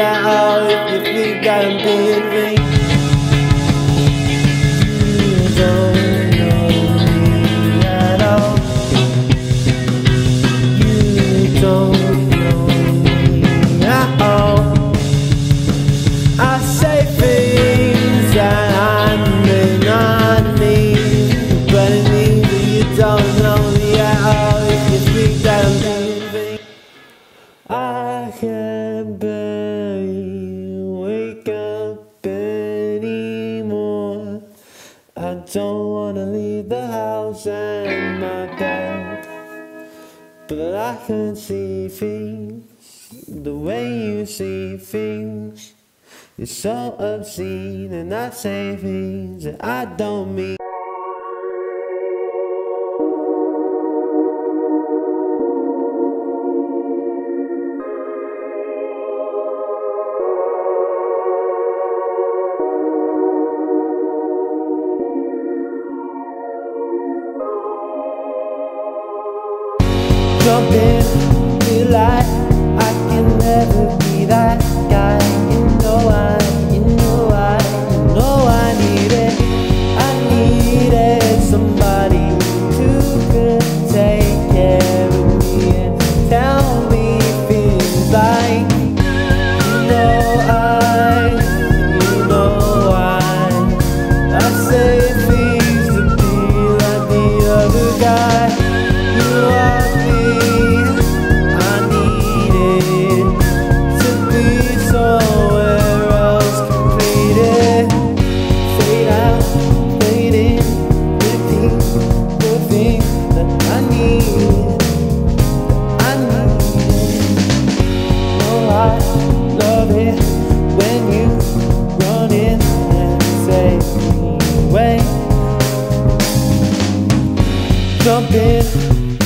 out if you think that I'm being vain. Don't wanna leave the house and my bed, but I can see things the way you see things. It's so obscene, and I say things that I don't mean.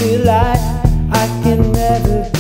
feel like? I can never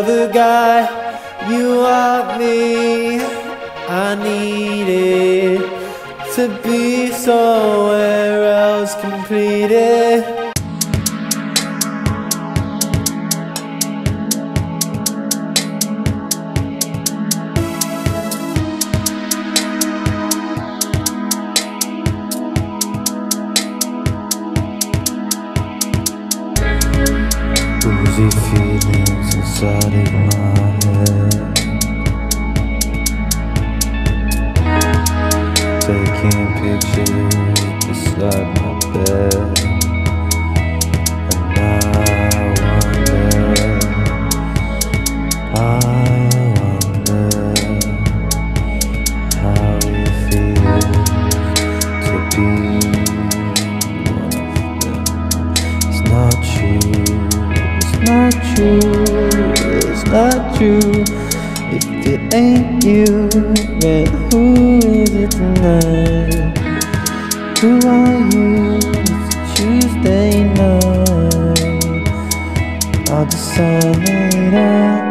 other guy. You want me. I needed to be somewhere else completed. He feeling? inside of my head. Taking pictures beside my bed. And I wonder I wonder How it feels to be true If it ain't you, then who is it tonight? Who are you? It's Tuesday night I'll decide later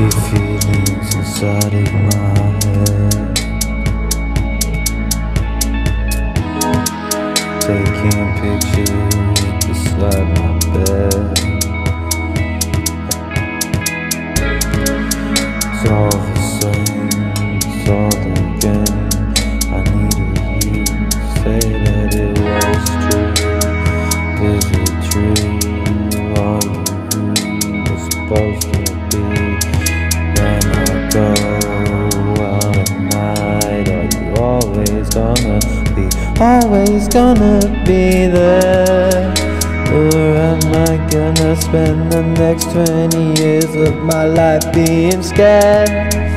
empty feelings inside of my always gonna be there? Or am I gonna spend the next 20 years of my life being scared?